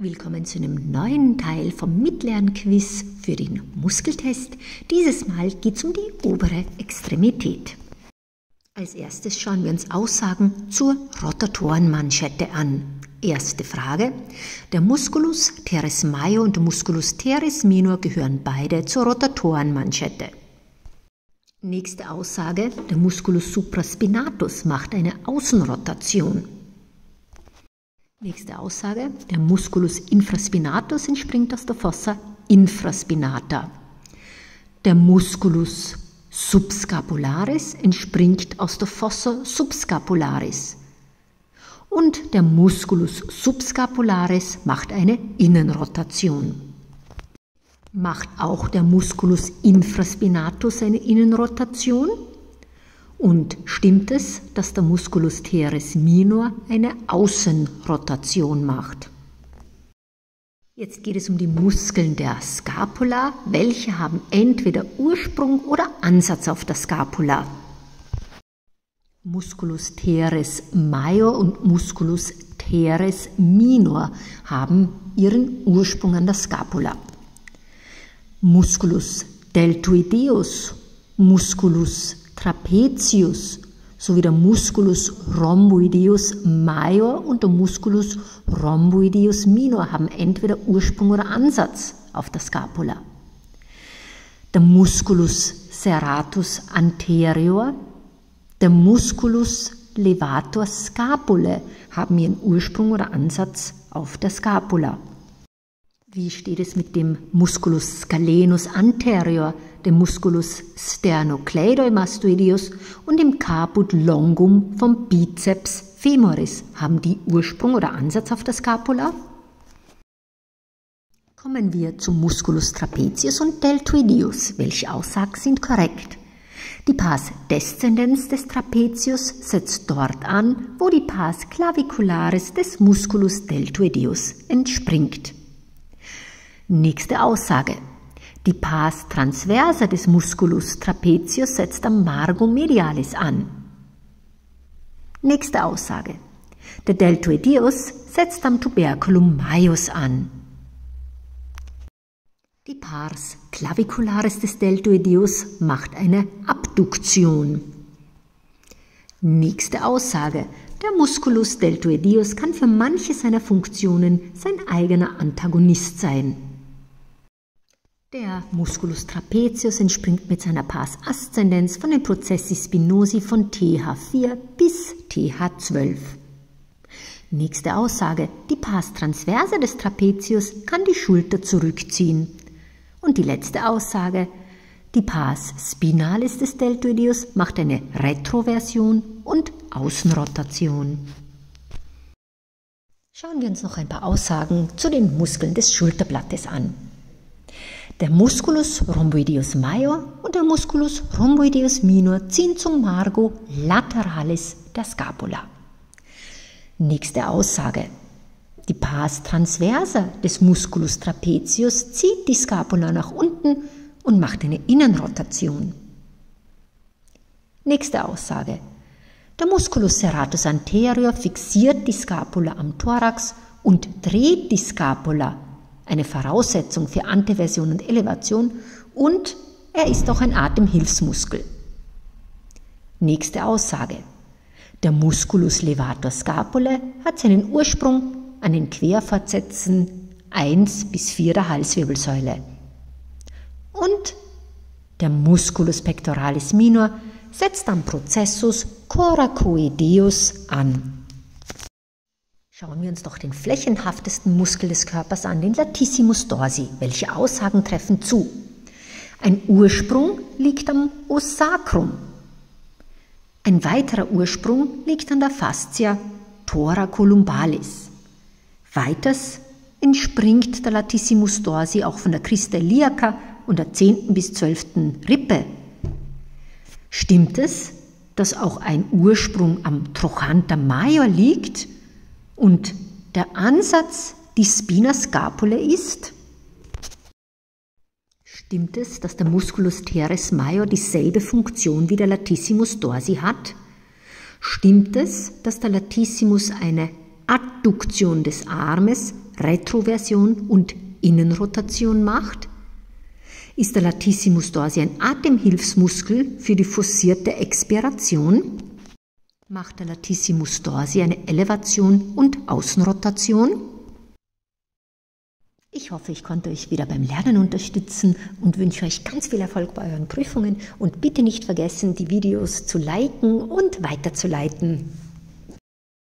Willkommen zu einem neuen Teil vom Mitlernquiz für den Muskeltest. Dieses Mal geht es um die obere Extremität. Als erstes schauen wir uns Aussagen zur Rotatorenmanschette an. Erste Frage. Der Musculus teres major und Musculus teres minor gehören beide zur Rotatorenmanschette. Nächste Aussage. Der Musculus supraspinatus macht eine Außenrotation. Nächste Aussage. Der Musculus infraspinatus entspringt aus der Fossa infraspinata. Der Musculus subscapularis entspringt aus der Fossa subscapularis. Und der Musculus subscapularis macht eine Innenrotation. Macht auch der Musculus infraspinatus eine Innenrotation? Und stimmt es, dass der Musculus teres minor eine Außenrotation macht? Jetzt geht es um die Muskeln der Scapula. Welche haben entweder Ursprung oder Ansatz auf der Scapula? Musculus teres major und Musculus teres minor haben ihren Ursprung an der Scapula. Musculus deltoideus, Musculus trapezius sowie der Musculus rhomboideus major und der Musculus rhomboideus minor haben entweder Ursprung oder Ansatz auf der Scapula. Der Musculus serratus anterior, der Musculus levator scapulae haben ihren Ursprung oder Ansatz auf der Scapula. Wie steht es mit dem Musculus scalenus anterior, dem Musculus sternocleidomastoideus und dem Caput longum vom Bizeps femoris? Haben die Ursprung oder Ansatz auf der Scapula? Kommen wir zum Musculus trapezius und deltoideus. Welche Aussagen sind korrekt? Die Pars descendens des Trapezius setzt dort an, wo die Pars clavicularis des Musculus deltoideus entspringt. Nächste Aussage. Die Pars transversa des Musculus trapezius setzt am Margo medialis an. Nächste Aussage. Der Deltoideus setzt am Tuberculum majus an. Die Pars clavicularis des Deltoideus macht eine Abduktion. Nächste Aussage. Der Musculus deltoideus kann für manche seiner Funktionen sein eigener Antagonist sein. Der Musculus trapezius entspringt mit seiner Pars ascendens von den Prozessi spinosi von TH4 bis TH12. Nächste Aussage. Die Pars transversa des Trapezius kann die Schulter zurückziehen. Und die letzte Aussage. Die Pars spinalis des Deltoideus macht eine Retroversion und Außenrotation. Schauen wir uns noch ein paar Aussagen zu den Muskeln des Schulterblattes an der Musculus rhomboideus major und der Musculus rhomboideus minor ziehen zum Margo lateralis der Scapula. Nächste Aussage. Die Pars transversa des Musculus trapezius zieht die Scapula nach unten und macht eine Innenrotation. Nächste Aussage. Der Musculus serratus anterior fixiert die Scapula am Thorax und dreht die Scapula eine Voraussetzung für Antiversion und Elevation und er ist auch ein Atemhilfsmuskel. Nächste Aussage. Der Musculus levator scapulae hat seinen Ursprung an den Querfortsätzen 1 bis 4 der Halswirbelsäule. Und der Musculus pectoralis minor setzt am Prozessus coracoideus an. Schauen wir uns doch den flächenhaftesten Muskel des Körpers an, den Latissimus dorsi. Welche Aussagen treffen zu? Ein Ursprung liegt am Ossacrum. Ein weiterer Ursprung liegt an der Fascia thoracolumbalis. Weiters entspringt der Latissimus dorsi auch von der Christa iliaca und der 10. bis 12. Rippe. Stimmt es, dass auch ein Ursprung am Trochanter major liegt? Und der Ansatz die Spina scapulae ist, stimmt es, dass der Musculus teres major dieselbe Funktion wie der Latissimus dorsi hat? Stimmt es, dass der Latissimus eine Adduktion des Armes, Retroversion und Innenrotation macht? Ist der Latissimus dorsi ein Atemhilfsmuskel für die forcierte Expiration? Macht der Latissimus dorsi eine Elevation und Außenrotation? Ich hoffe, ich konnte euch wieder beim Lernen unterstützen und wünsche euch ganz viel Erfolg bei euren Prüfungen und bitte nicht vergessen, die Videos zu liken und weiterzuleiten.